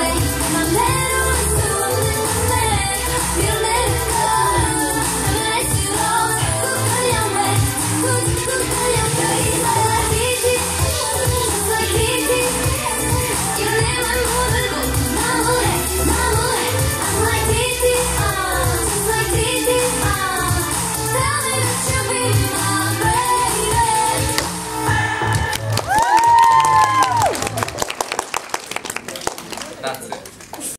Bye. ダン